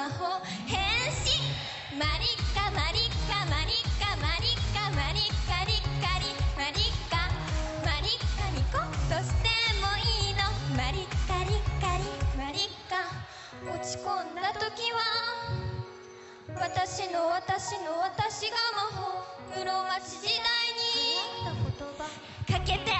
変身マリッカマリッカマリッカマリッカマリッカリッカリマリッカマリッカニコッとしてもいいのマリッカリッカリマリッカ落ち込んだ時は私の私の私が魔法室町時代にかけて